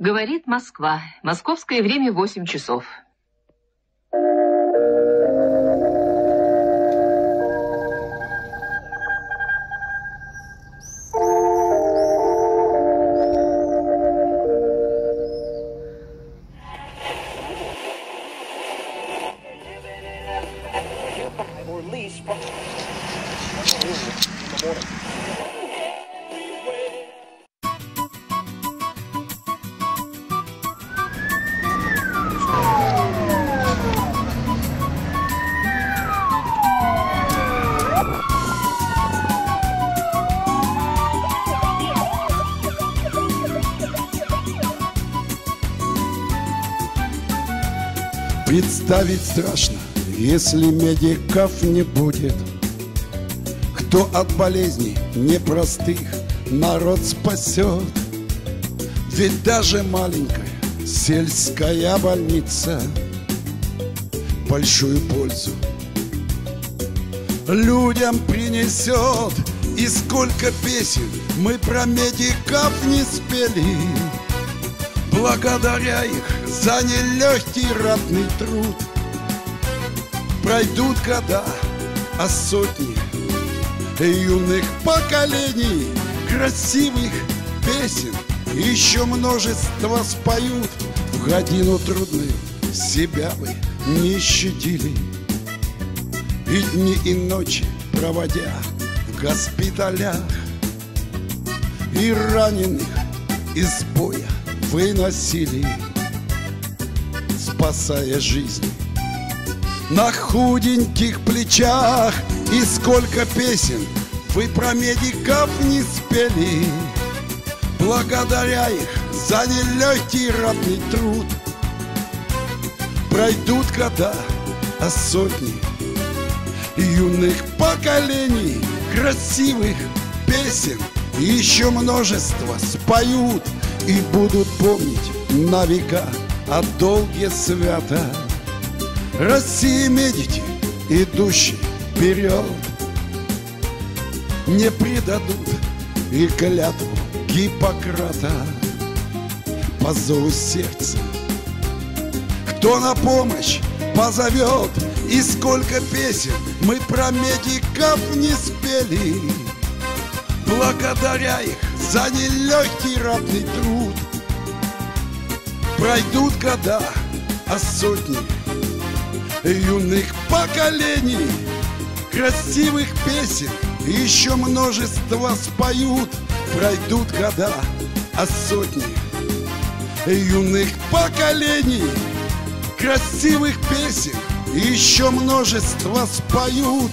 Говорит Москва. Московское время 8 часов. Представить страшно, если медиков не будет. Кто от болезней непростых народ спасет? Ведь даже маленькая сельская больница Большую пользу людям принесет. И сколько песен мы про медиков не спели Благодаря их за нелегкий ратный труд Пройдут года, а сотни юных поколений Красивых песен еще множество споют. В годину трудную себя вы не щадили И дни и ночи проводя в госпиталях И раненых из боя выносили Спасая жизнь. На худеньких плечах И сколько песен вы про медиков не спели. Благодаря их за нелегкий ратный труд Пройдут года, а сотни юных поколений Красивых песен еще множество споют И будут помнить на века о долге свята. России медики, идущие вперед Не предадут и клятву Гиппократа. По зову сердца. Кто на помощь позовет И сколько песен мы про медиков не спели? Благодаря их за нелегкий ратный труд Пройдут года, а сотни юных поколений Красивых песен еще множество споют. Пройдут года, а сотни юных поколений Красивых песен еще множество споют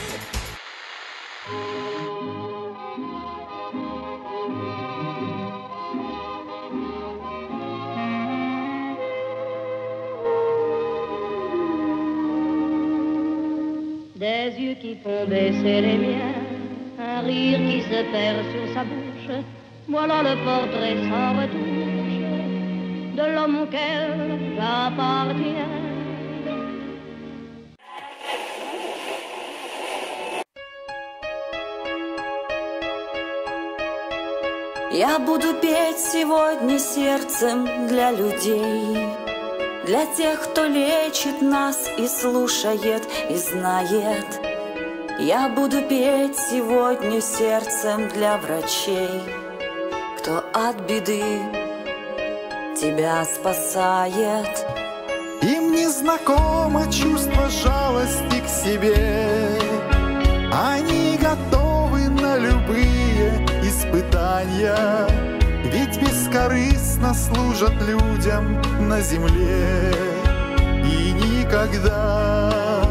Des yeux qui font baisser les miens, un rire qui se perd sur sa bouche. Voilà le portrait sans retouche de l'homme auquel j'appartiens. Я буду петь сегодня сердцем для людей, Для тех, кто лечит нас и слушает, и знает. Я буду петь сегодня сердцем для врачей, Кто от беды тебя спасает. Им не знакомо чувство жалости к себе. Они готовы на любые испытания, бескорыстно служат людям на земле. И никогда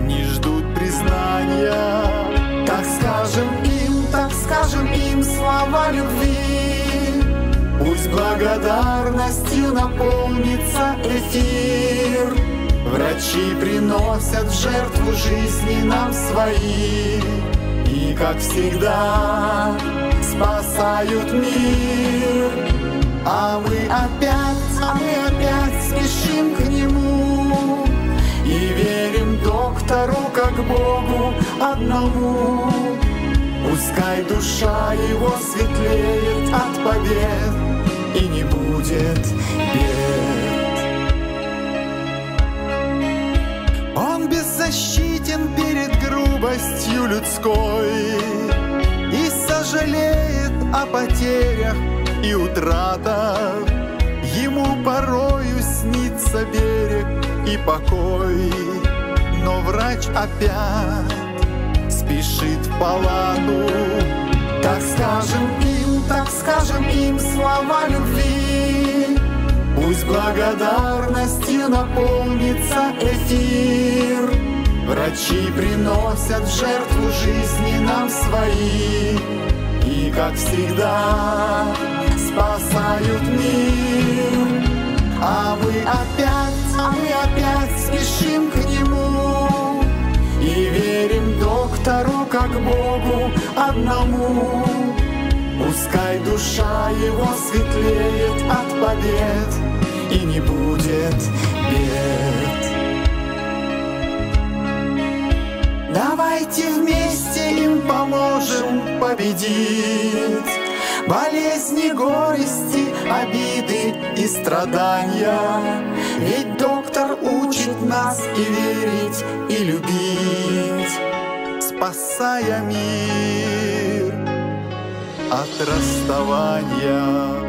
не ждут признания. Так скажем им, так скажем им слова любви. Пусть благодарностью наполнится эфир. Врачи приносят в жертву жизни нам свои. И, как всегда, спасают мир. А мы опять, а мы опять спешим к нему. И верим доктору, как Богу одному. Пускай душа его светлеет от побед И не будет бед. Он беззащитен перед грубостью людской И сожалеет о потерях и утратах. Ему порою снится берег и покой, Но врач опять спешит в палату. Так скажем им, так скажем им слова любви, Пусть благодарностью наполнится эфир. Врачи приносят в жертву жизни нам свои, И, как всегда, спасают мир. А мы опять, а мы опять спешим к нему И верим доктору, как Богу одному. Пускай душа его светлеет от побед И не будет бед. Давайте вместе им поможем победить Болезни, горести, обиды и страдания. Ведь доктор учит нас и верить, и любить Спасая мир от расставания